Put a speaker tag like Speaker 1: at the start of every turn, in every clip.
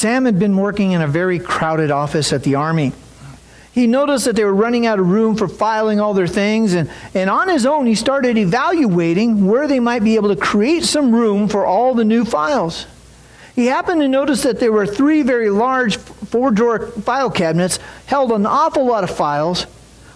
Speaker 1: Sam had been working in a very crowded office at the Army. He noticed that they were running out of room for filing all their things, and, and on his own, he started evaluating where they might be able to create some room for all the new files. He happened to notice that there were three very large four drawer file cabinets, held an awful lot of files,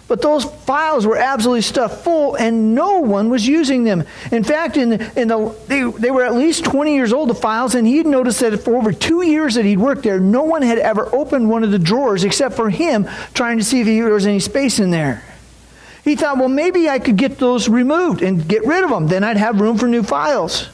Speaker 1: but those files were absolutely stuffed full and no one was using them. In fact, in, in the, they, they were at least 20 years old, the files, and he'd noticed that for over two years that he'd worked there, no one had ever opened one of the drawers except for him trying to see if there was any space in there. He thought, well, maybe I could get those removed and get rid of them. Then I'd have room for new files.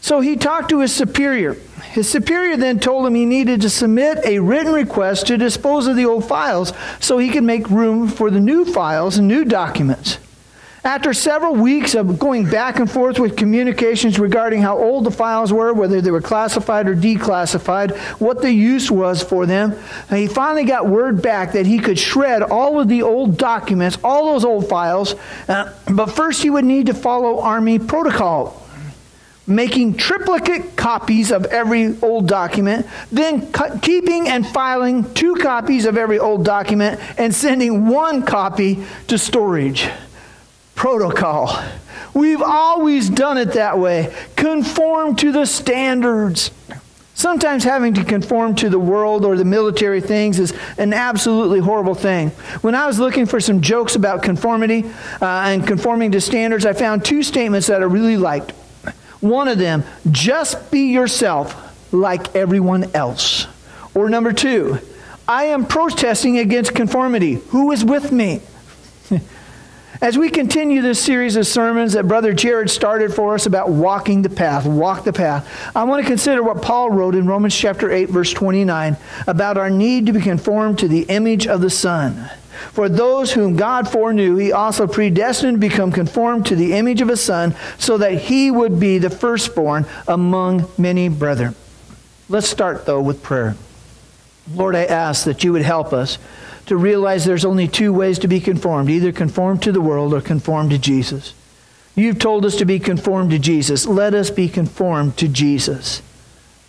Speaker 1: So he talked to his superior. His superior then told him he needed to submit a written request to dispose of the old files so he could make room for the new files and new documents. After several weeks of going back and forth with communications regarding how old the files were, whether they were classified or declassified, what the use was for them, he finally got word back that he could shred all of the old documents, all those old files, uh, but first he would need to follow Army protocol making triplicate copies of every old document, then keeping and filing two copies of every old document, and sending one copy to storage. Protocol. We've always done it that way. Conform to the standards. Sometimes having to conform to the world or the military things is an absolutely horrible thing. When I was looking for some jokes about conformity uh, and conforming to standards, I found two statements that I really liked. One of them, just be yourself like everyone else. Or number two, I am protesting against conformity. Who is with me? As we continue this series of sermons that Brother Jared started for us about walking the path, walk the path, I want to consider what Paul wrote in Romans chapter 8, verse 29 about our need to be conformed to the image of the Son. For those whom God foreknew, he also predestined to become conformed to the image of his Son, so that he would be the firstborn among many brethren. Let's start, though, with prayer. Lord, I ask that you would help us to realize there's only two ways to be conformed either conformed to the world or conformed to Jesus. You've told us to be conformed to Jesus. Let us be conformed to Jesus.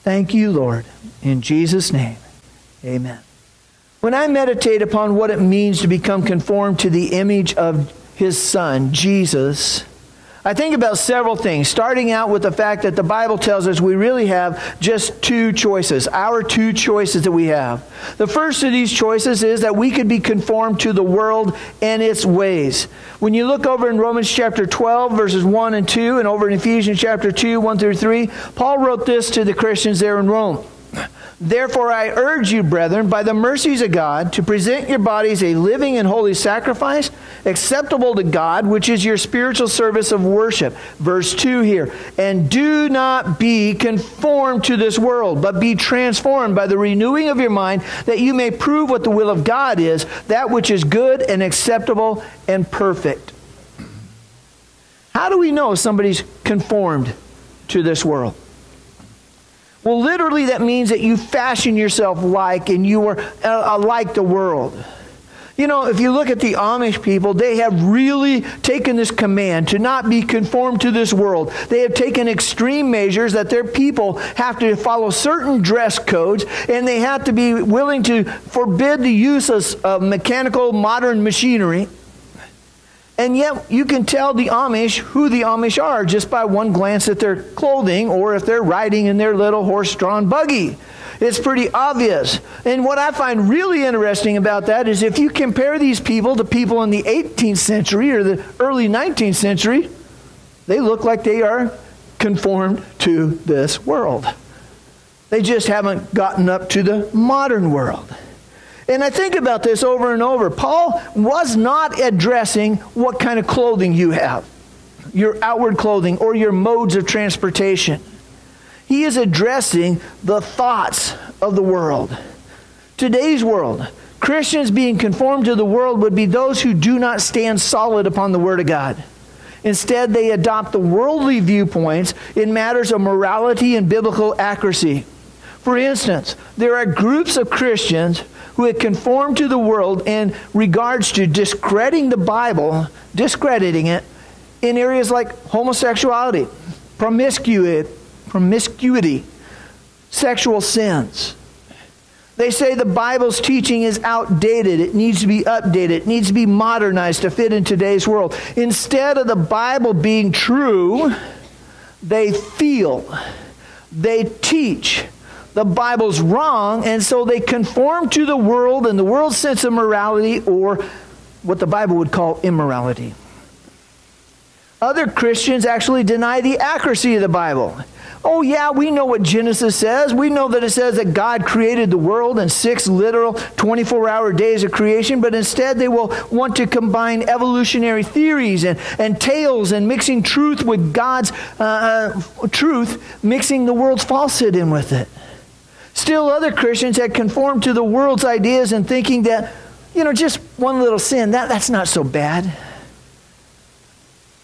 Speaker 1: Thank you, Lord. In Jesus' name, amen. When I meditate upon what it means to become conformed to the image of his son, Jesus, I think about several things, starting out with the fact that the Bible tells us we really have just two choices, our two choices that we have. The first of these choices is that we could be conformed to the world and its ways. When you look over in Romans chapter 12, verses 1 and 2, and over in Ephesians chapter 2, 1 through 3, Paul wrote this to the Christians there in Rome. Therefore, I urge you, brethren, by the mercies of God, to present your bodies a living and holy sacrifice, acceptable to God, which is your spiritual service of worship. Verse 2 here. And do not be conformed to this world, but be transformed by the renewing of your mind, that you may prove what the will of God is, that which is good and acceptable and perfect. How do we know somebody's conformed to this world? Well, literally, that means that you fashion yourself like and you are uh, uh, like the world. You know, if you look at the Amish people, they have really taken this command to not be conformed to this world. They have taken extreme measures that their people have to follow certain dress codes and they have to be willing to forbid the use of mechanical modern machinery. And yet, you can tell the Amish who the Amish are just by one glance at their clothing or if they're riding in their little horse drawn buggy. It's pretty obvious. And what I find really interesting about that is if you compare these people to people in the 18th century or the early 19th century, they look like they are conformed to this world. They just haven't gotten up to the modern world. And I think about this over and over. Paul was not addressing what kind of clothing you have, your outward clothing, or your modes of transportation. He is addressing the thoughts of the world. Today's world, Christians being conformed to the world would be those who do not stand solid upon the Word of God. Instead, they adopt the worldly viewpoints in matters of morality and biblical accuracy. For instance, there are groups of Christians who have conformed to the world in regards to discrediting the Bible, discrediting it in areas like homosexuality, promiscuity, promiscuity, sexual sins. They say the Bible's teaching is outdated. It needs to be updated. It needs to be modernized to fit in today's world. Instead of the Bible being true, they feel, they teach the Bible's wrong, and so they conform to the world and the world's sense of morality or what the Bible would call immorality. Other Christians actually deny the accuracy of the Bible. Oh, yeah, we know what Genesis says. We know that it says that God created the world in six literal 24 hour days of creation, but instead they will want to combine evolutionary theories and, and tales and mixing truth with God's uh, uh truth, mixing the world's falsehood in with it. Still, other Christians had conformed to the world's ideas and thinking that, you know, just one little sin, that, that's not so bad.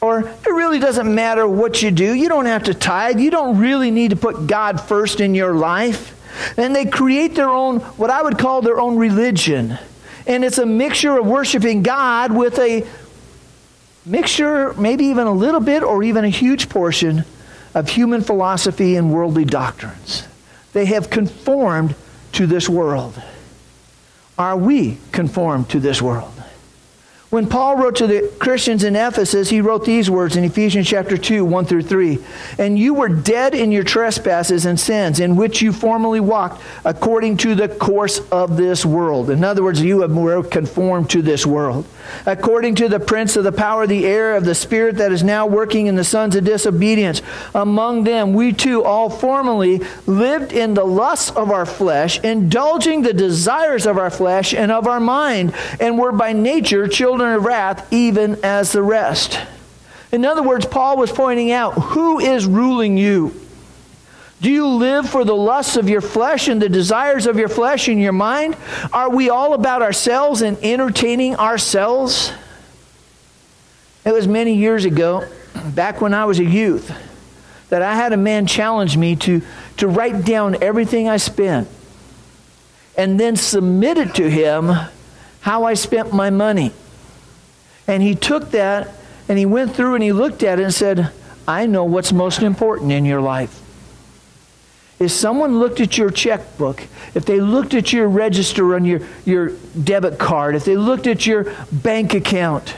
Speaker 1: Or it really doesn't matter what you do. You don't have to tithe. You don't really need to put God first in your life. And they create their own, what I would call their own religion. And it's a mixture of worshiping God with a mixture, maybe even a little bit or even a huge portion of human philosophy and worldly doctrines. They have conformed to this world. Are we conformed to this world? When Paul wrote to the Christians in Ephesus, he wrote these words in Ephesians chapter 2, 1 through 3. And you were dead in your trespasses and sins, in which you formerly walked according to the course of this world. In other words, you were conformed to this world. According to the prince of the power of the air of the spirit that is now working in the sons of disobedience. Among them, we too all formerly lived in the lusts of our flesh, indulging the desires of our flesh and of our mind, and were by nature children of wrath, even as the rest. In other words, Paul was pointing out who is ruling you? Do you live for the lusts of your flesh and the desires of your flesh and your mind? Are we all about ourselves and entertaining ourselves? It was many years ago, back when I was a youth, that I had a man challenge me to, to write down everything I spent and then submit it to him how I spent my money. And he took that and he went through and he looked at it and said, I know what's most important in your life. If someone looked at your checkbook, if they looked at your register on your, your debit card, if they looked at your bank account,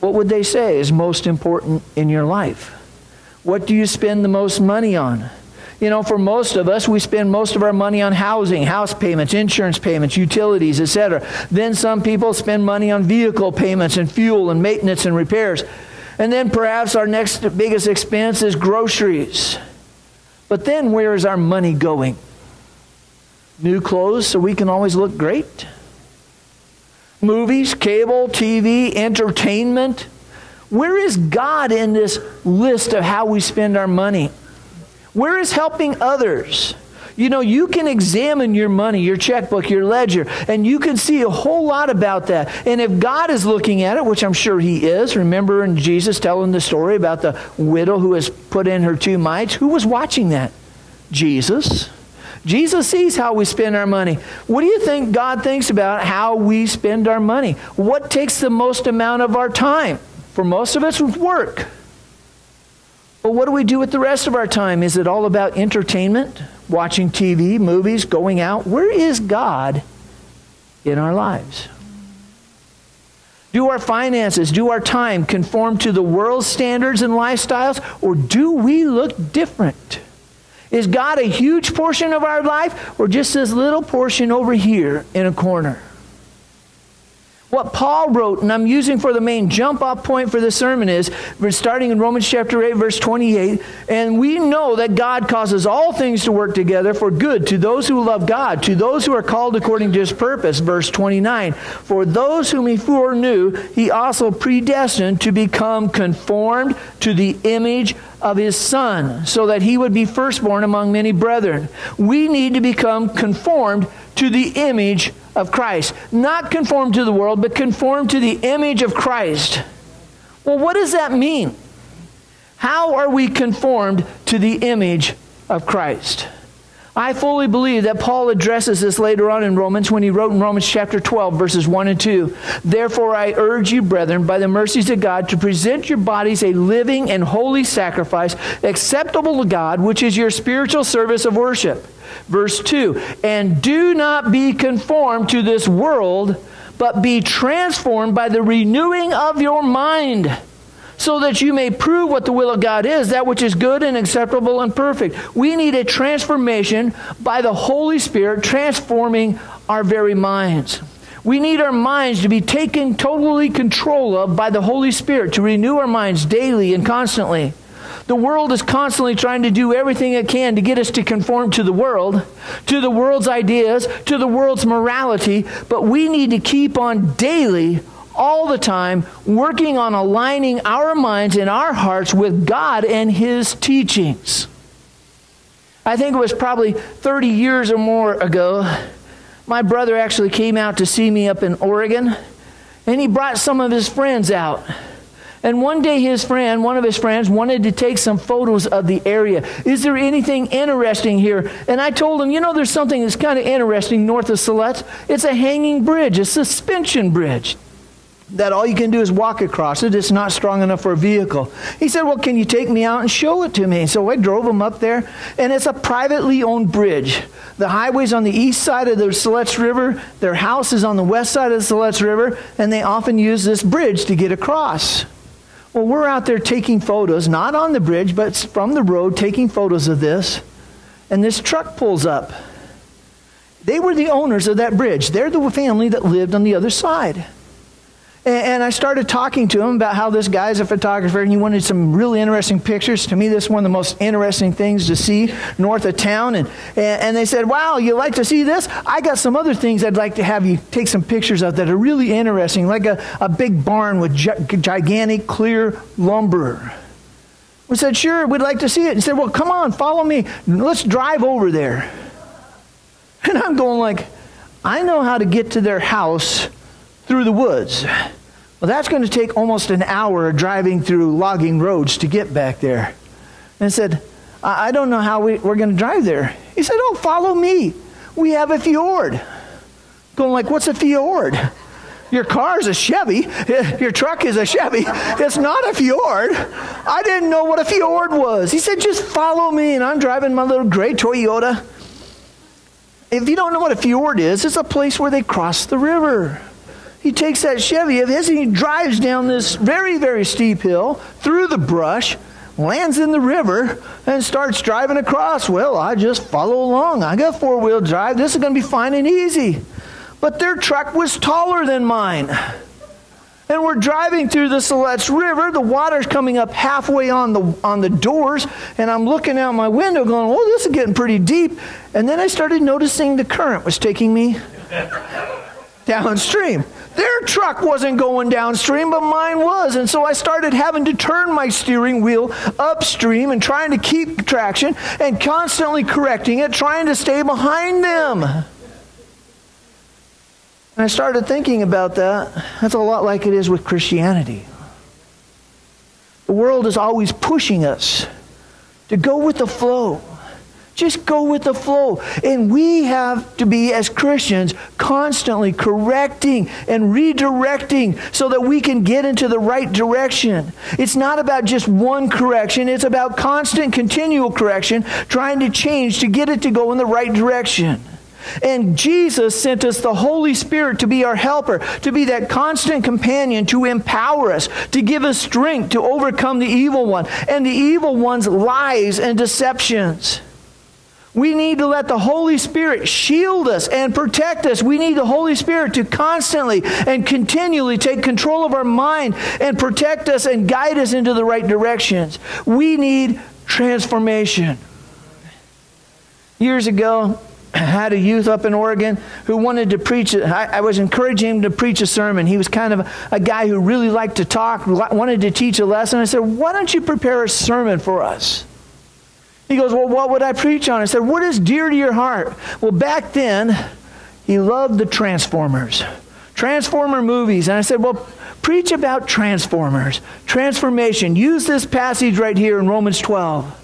Speaker 1: what would they say is most important in your life? What do you spend the most money on? You know, for most of us, we spend most of our money on housing, house payments, insurance payments, utilities, etc. Then some people spend money on vehicle payments and fuel and maintenance and repairs. And then perhaps our next biggest expense is groceries. But then where is our money going? New clothes so we can always look great? Movies, cable, TV, entertainment? Where is God in this list of how we spend our money? Where is helping others? You know, you can examine your money, your checkbook, your ledger, and you can see a whole lot about that. And if God is looking at it, which I'm sure He is, remember in Jesus telling the story about the widow who has put in her two mites? Who was watching that? Jesus. Jesus sees how we spend our money. What do you think God thinks about how we spend our money? What takes the most amount of our time? For most of us, with work. But what do we do with the rest of our time? Is it all about entertainment, watching TV, movies, going out? Where is God in our lives? Do our finances, do our time conform to the world's standards and lifestyles, or do we look different? Is God a huge portion of our life, or just this little portion over here in a corner? What Paul wrote, and I'm using for the main jump off point for the sermon, is we're starting in Romans chapter 8, verse 28. And we know that God causes all things to work together for good to those who love God, to those who are called according to his purpose. Verse 29. For those whom he foreknew, he also predestined to become conformed to the image of his son, so that he would be firstborn among many brethren. We need to become conformed to the image of Christ. Not conformed to the world, but conformed to the image of Christ. Well, what does that mean? How are we conformed to the image of Christ? I fully believe that Paul addresses this later on in Romans when he wrote in Romans chapter 12, verses 1 and 2. Therefore, I urge you, brethren, by the mercies of God, to present your bodies a living and holy sacrifice, acceptable to God, which is your spiritual service of worship. Verse 2 And do not be conformed to this world, but be transformed by the renewing of your mind so that you may prove what the will of God is, that which is good and acceptable and perfect. We need a transformation by the Holy Spirit transforming our very minds. We need our minds to be taken totally control of by the Holy Spirit to renew our minds daily and constantly. The world is constantly trying to do everything it can to get us to conform to the world, to the world's ideas, to the world's morality, but we need to keep on daily all the time working on aligning our minds and our hearts with God and His teachings. I think it was probably 30 years or more ago, my brother actually came out to see me up in Oregon, and he brought some of his friends out. And one day his friend, one of his friends, wanted to take some photos of the area. Is there anything interesting here? And I told him, you know, there's something that's kind of interesting north of Siletz. It's a hanging bridge, a suspension bridge that all you can do is walk across it. It's not strong enough for a vehicle. He said, Well, can you take me out and show it to me? So I drove him up there, and it's a privately owned bridge. The highway's on the east side of the Siletz River, their house is on the west side of the Siletz River, and they often use this bridge to get across. Well, we're out there taking photos, not on the bridge, but from the road, taking photos of this, and this truck pulls up. They were the owners of that bridge. They're the family that lived on the other side. And I started talking to him about how this guy's a photographer and he wanted some really interesting pictures. To me, this is one of the most interesting things to see north of town. And, and they said, Wow, you like to see this? I got some other things I'd like to have you take some pictures of that are really interesting, like a, a big barn with gigantic clear lumber. We said, Sure, we'd like to see it. He said, Well, come on, follow me. Let's drive over there. And I'm going, like, I know how to get to their house through the woods. Well, that's going to take almost an hour driving through logging roads to get back there. And I said, I don't know how we, we're going to drive there. He said, Oh, follow me. We have a ford. Going like, What's a Ford? Your car's a Chevy. Your truck is a Chevy. It's not a Ford. I didn't know what a ford was. He said, Just follow me. And I'm driving my little gray Toyota. If you don't know what a ford is, it's a place where they cross the river. He takes that Chevy of his and he drives down this very, very steep hill through the brush, lands in the river, and starts driving across. Well, I just follow along. I got four wheel drive. This is going to be fine and easy. But their truck was taller than mine. And we're driving through the Siletz River. The water's coming up halfway on the, on the doors. And I'm looking out my window going, oh, this is getting pretty deep. And then I started noticing the current was taking me downstream. Their truck wasn't going downstream, but mine was. And so I started having to turn my steering wheel upstream and trying to keep traction and constantly correcting it, trying to stay behind them. And I started thinking about that. That's a lot like it is with Christianity. The world is always pushing us to go with the flow just go with the flow. And we have to be, as Christians, constantly correcting and redirecting so that we can get into the right direction. It's not about just one correction, it's about constant, continual correction, trying to change to get it to go in the right direction. And Jesus sent us the Holy Spirit to be our helper, to be that constant companion, to empower us, to give us strength to overcome the evil one and the evil one's lies and deceptions. We need to let the Holy Spirit shield us and protect us. We need the Holy Spirit to constantly and continually take control of our mind and protect us and guide us into the right directions. We need transformation. Years ago, I had a youth up in Oregon who wanted to preach. I, I was encouraging him to preach a sermon. He was kind of a, a guy who really liked to talk, wanted to teach a lesson. I said, Why don't you prepare a sermon for us? He goes, Well, what would I preach on? I said, What is dear to your heart? Well, back then, he loved the Transformers, Transformer movies. And I said, Well, preach about Transformers, transformation. Use this passage right here in Romans 12.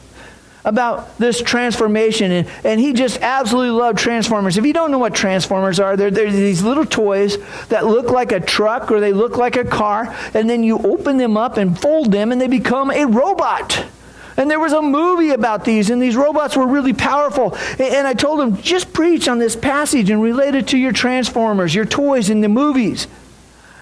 Speaker 1: about this transformation, and, and he just absolutely loved Transformers. If you don't know what Transformers are, they're, they're these little toys that look like a truck or they look like a car, and then you open them up and fold them, and they become a robot. And there was a movie about these, and these robots were really powerful. And I told him, just preach on this passage and relate it to your Transformers, your toys and the movies.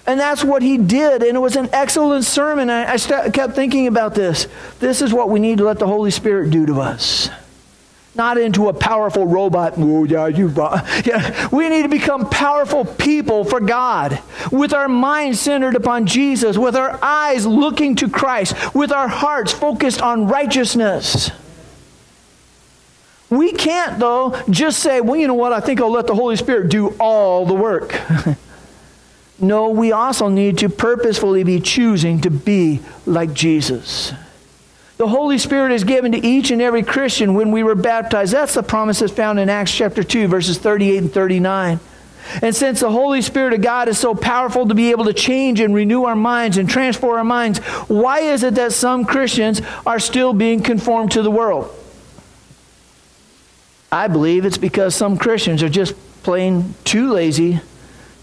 Speaker 1: And that's what he did. And it was an excellent sermon. I, I kept thinking about this. This is what we need to let the Holy Spirit do to us. Not into a powerful robot. Oh, yeah, you. Yeah. We need to become powerful people for God, with our minds centered upon Jesus, with our eyes looking to Christ, with our hearts focused on righteousness. We can't, though, just say, well, you know what, I think I'll let the Holy Spirit do all the work. No, we also need to purposefully be choosing to be like Jesus. The Holy Spirit is given to each and every Christian when we were baptized. That's the promise that's found in Acts chapter 2, verses 38 and 39. And since the Holy Spirit of God is so powerful to be able to change and renew our minds and transform our minds, why is it that some Christians are still being conformed to the world? I believe it's because some Christians are just plain too lazy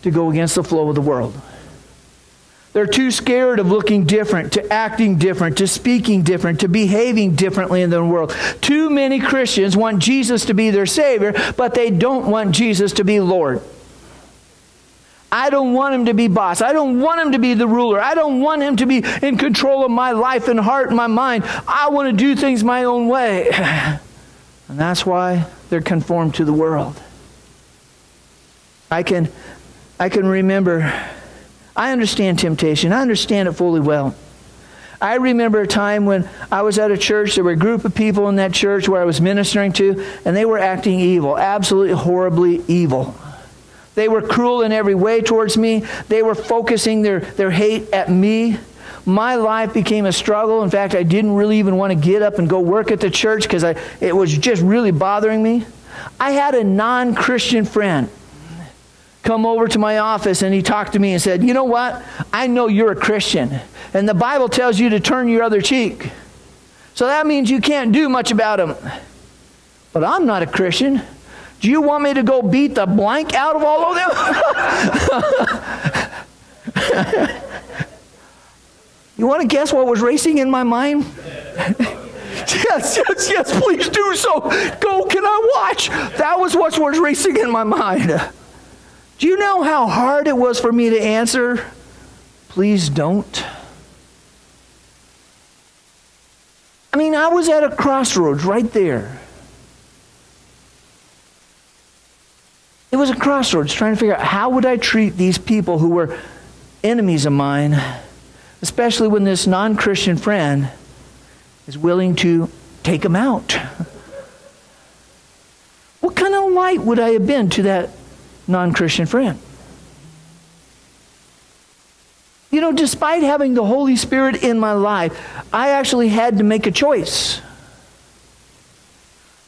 Speaker 1: to go against the flow of the world. They're too scared of looking different, to acting different, to speaking different, to behaving differently in the world. Too many Christians want Jesus to be their Savior, but they don't want Jesus to be Lord. I don't want him to be boss. I don't want him to be the ruler. I don't want him to be in control of my life and heart and my mind. I want to do things my own way. And that's why they're conformed to the world. I can I can remember, I understand temptation. I understand it fully well. I remember a time when I was at a church, there were a group of people in that church where I was ministering to, and they were acting evil, absolutely horribly evil. They were cruel in every way towards me. They were focusing their, their hate at me. My life became a struggle. In fact, I didn't really even want to get up and go work at the church because it was just really bothering me. I had a non Christian friend come over to my office and he talked to me and said, You know what? I know you're a Christian, and the Bible tells you to turn your other cheek. So that means you can't do much about him. But I'm not a Christian. Do you want me to go beat the blank out of all of them? you want to guess what was racing in my mind? yes, yes, yes, please do so. Go, can I watch? That was what was racing in my mind. Do you know how hard it was for me to answer? Please don't. I mean, I was at a crossroads right there. It was a crossroads trying to figure out how would I treat these people who were enemies of mine, especially when this non-Christian friend is willing to take them out. What kind of light would I have been to that non Christian friend. You know, despite having the Holy Spirit in my life, I actually had to make a choice.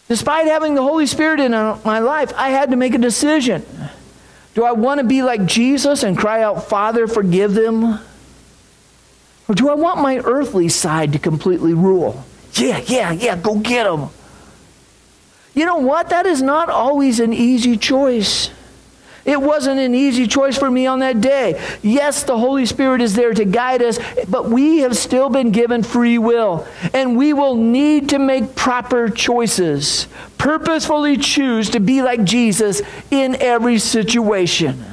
Speaker 1: Despite having the Holy Spirit in my life, I had to make a decision. Do I want to be like Jesus and cry out, Father, forgive them? Or do I want my earthly side to completely rule? Yeah, yeah, yeah, go get them. You know what? That is not always an easy choice. It wasn't an easy choice for me on that day. Yes, the Holy Spirit is there to guide us, but we have still been given free will. And we will need to make proper choices, purposefully choose to be like Jesus in every situation.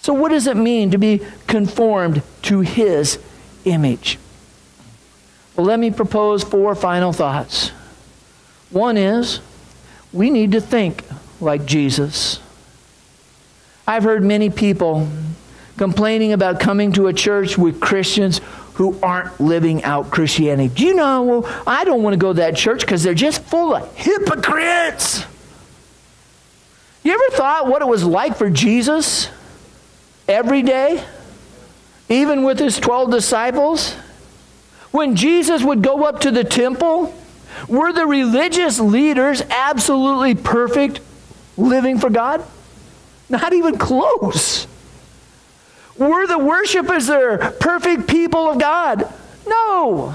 Speaker 1: So, what does it mean to be conformed to His image? Well, let me propose four final thoughts. One is we need to think like Jesus. I've heard many people complaining about coming to a church with Christians who aren't living out Christianity. Do you know, well, I don't want to go to that church because they're just full of hypocrites. You ever thought what it was like for Jesus every day, even with his 12 disciples? When Jesus would go up to the temple, were the religious leaders absolutely perfect living for God? Not even close. Were the worshipers there perfect people of God? No.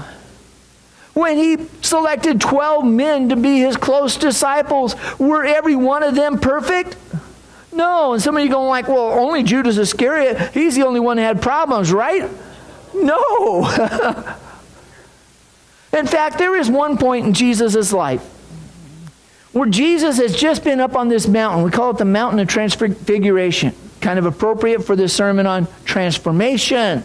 Speaker 1: When he selected 12 men to be his close disciples, were every one of them perfect? No. And some of you going like, well, only Judas Iscariot, he's the only one that had problems, right? No. in fact, there is one point in Jesus' life where Jesus has just been up on this mountain. We call it the mountain of transfiguration. Kind of appropriate for this sermon on transformation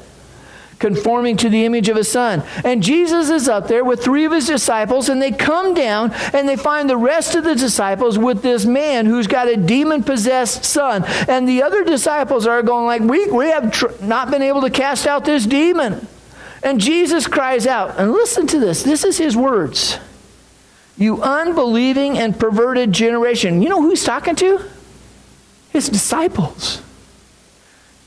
Speaker 1: conforming to the image of his son. And Jesus is up there with three of his disciples, and they come down and they find the rest of the disciples with this man who's got a demon possessed son. And the other disciples are going like, we, we have tr- not been able to cast out this demon. And Jesus cries out, and listen to this. This is his words. You unbelieving and perverted generation. You know who he's talking to? His disciples.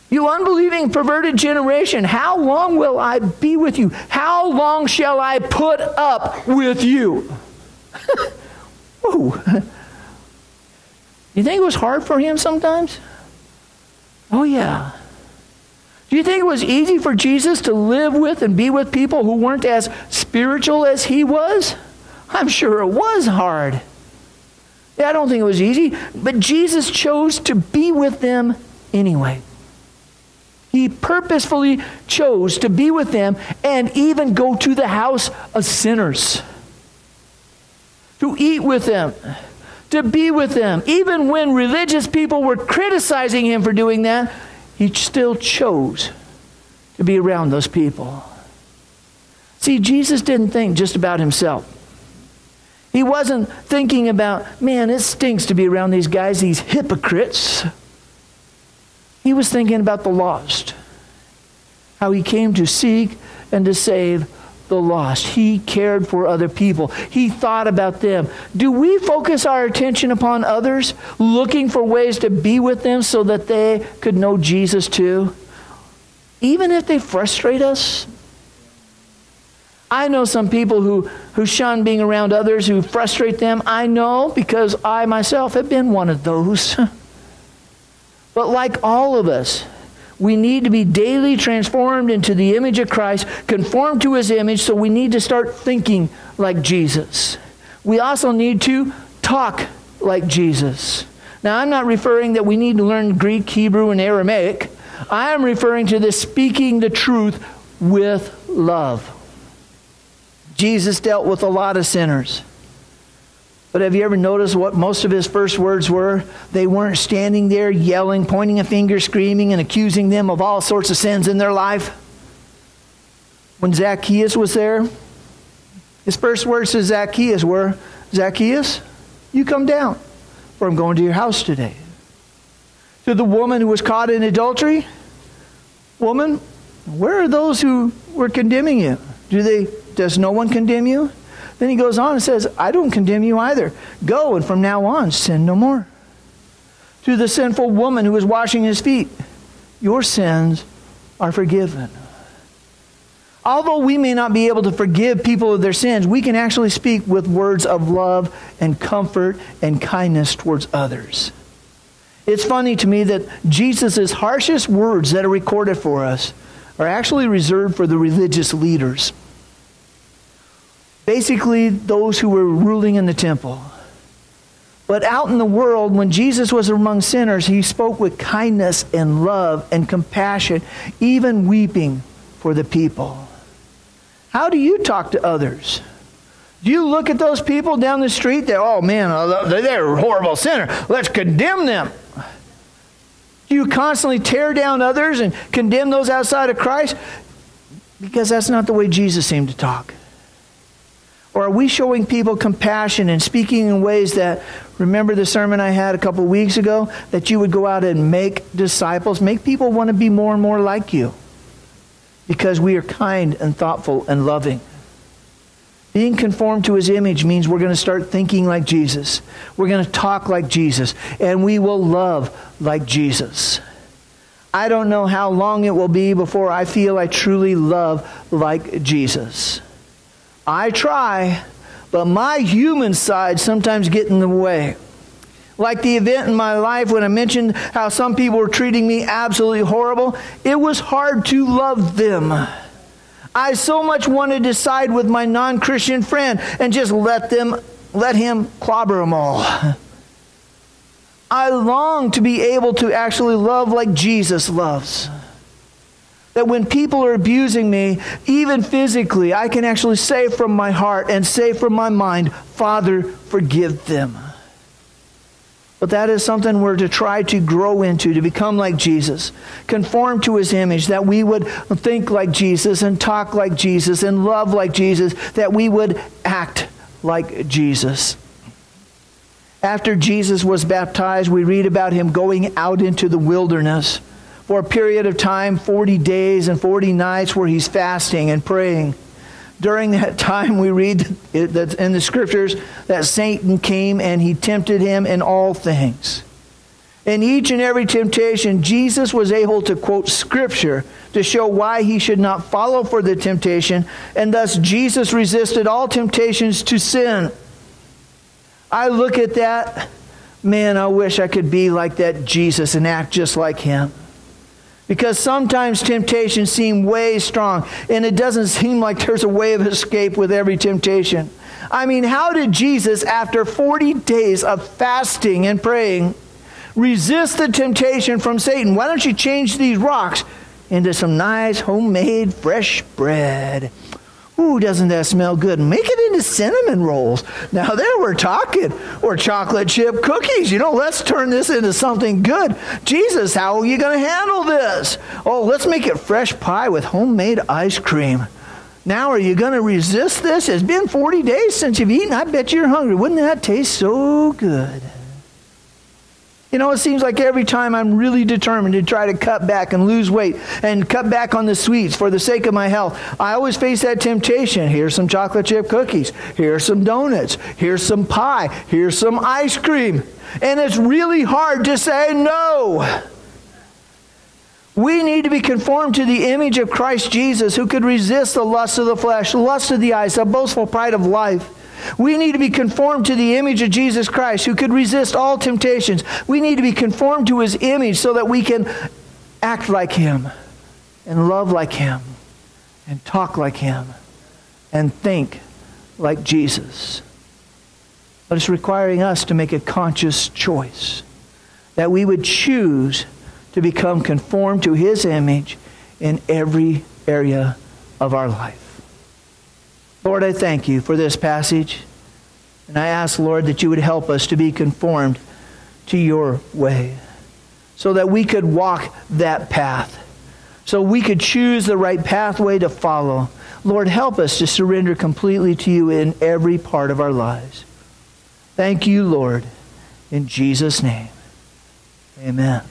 Speaker 1: You unbelieving, perverted generation, how long will I be with you? How long shall I put up with you? Whoa. You think it was hard for him sometimes? Oh, yeah. Do you think it was easy for Jesus to live with and be with people who weren't as spiritual as he was? I'm sure it was hard. I don't think it was easy, but Jesus chose to be with them anyway. He purposefully chose to be with them and even go to the house of sinners, to eat with them, to be with them. Even when religious people were criticizing him for doing that, he still chose to be around those people. See, Jesus didn't think just about himself. He wasn't thinking about, man, it stinks to be around these guys, these hypocrites. He was thinking about the lost, how he came to seek and to save the lost. He cared for other people. He thought about them. Do we focus our attention upon others, looking for ways to be with them so that they could know Jesus too? Even if they frustrate us? I know some people who, who shun being around others, who frustrate them. I know because I myself have been one of those. But like all of us, we need to be daily transformed into the image of Christ, conformed to his image, so we need to start thinking like Jesus. We also need to talk like Jesus. Now, I'm not referring that we need to learn Greek, Hebrew, and Aramaic. I am referring to this speaking the truth with love. Jesus dealt with a lot of sinners. But have you ever noticed what most of his first words were? They weren't standing there yelling, pointing a finger, screaming, and accusing them of all sorts of sins in their life. When Zacchaeus was there, his first words to Zacchaeus were, Zacchaeus, you come down, for I'm going to your house today. To the woman who was caught in adultery, woman, where are those who were condemning you? Do they, does no one condemn you? Then he goes on and says, I don't condemn you either. Go, and from now on, sin no more. To the sinful woman who was washing his feet, your sins are forgiven. Although we may not be able to forgive people of their sins, we can actually speak with words of love and comfort and kindness towards others. It's funny to me that Jesus' harshest words that are recorded for us are actually reserved for the religious leaders basically those who were ruling in the temple. But out in the world, when Jesus was among sinners, he spoke with kindness and love and compassion, even weeping for the people. How do you talk to others? Do you look at those people down the street that, oh man, they're a horrible sinner. Let's condemn them. Do you constantly tear down others and condemn those outside of Christ? Because that's not the way Jesus seemed to talk. Or are we showing people compassion and speaking in ways that, remember the sermon I had a couple weeks ago? That you would go out and make disciples, make people want to be more and more like you. Because we are kind and thoughtful and loving. Being conformed to his image means we're going to start thinking like Jesus. We're going to talk like Jesus. And we will love like Jesus. I don't know how long it will be before I feel I truly love like Jesus. I try, but my human side sometimes get in the way. Like the event in my life when I mentioned how some people were treating me absolutely horrible, it was hard to love them. I so much want to decide with my non Christian friend and just let them let him clobber them all. I long to be able to actually love like Jesus loves. That when people are abusing me, even physically, I can actually say from my heart and say from my mind, Father, forgive them. But that is something we're to try to grow into, to become like Jesus, conform to his image, that we would think like Jesus and talk like Jesus and love like Jesus, that we would act like Jesus. After Jesus was baptized, we read about him going out into the wilderness for a period of time 40 days and 40 nights where he's fasting and praying. During that time, we read in the scriptures that Satan came and he tempted him in all things. In each and every temptation, Jesus was able to quote scripture to show why he should not follow for the temptation, and thus Jesus resisted all temptations to sin. I look at that, man, I wish I could be like that Jesus and act just like him. Because sometimes temptations seem way strong, and it doesn't seem like there's a way of escape with every temptation. I mean, how did Jesus, after 40 days of fasting and praying, resist the temptation from Satan? Why don't you change these rocks into some nice homemade fresh bread? Ooh, doesn't that smell good? Make it cinnamon rolls. Now, there we're talking. Or chocolate chip cookies. You know, let's turn this into something good. Jesus, how are you going to handle this? Oh, let's make it fresh pie with homemade ice cream. Now, are you going to resist this? It's been 40 days since you've eaten. I bet you're hungry. Wouldn't that taste so good? You know, it seems like every time I'm really determined to try to cut back and lose weight and cut back on the sweets for the sake of my health, I always face that temptation. Here's some chocolate chip cookies. Here's some donuts. Here's some pie. Here's some ice cream. And it's really hard to say no. We need to be conformed to the image of Christ Jesus, who could resist the lust of the flesh, lust of the eyes, the boastful pride of life. We need to be conformed to the image of Jesus Christ, who could resist all temptations. We need to be conformed to his image so that we can act like him and love like him and talk like him and think like Jesus. But it's requiring us to make a conscious choice that we would choose to become conformed to his image in every area of our life. Lord, I thank you for this passage. And I ask, Lord, that you would help us to be conformed to your way so that we could walk that path, so we could choose the right pathway to follow. Lord, help us to surrender completely to you in every part of our lives. Thank you, Lord. In Jesus' name, amen.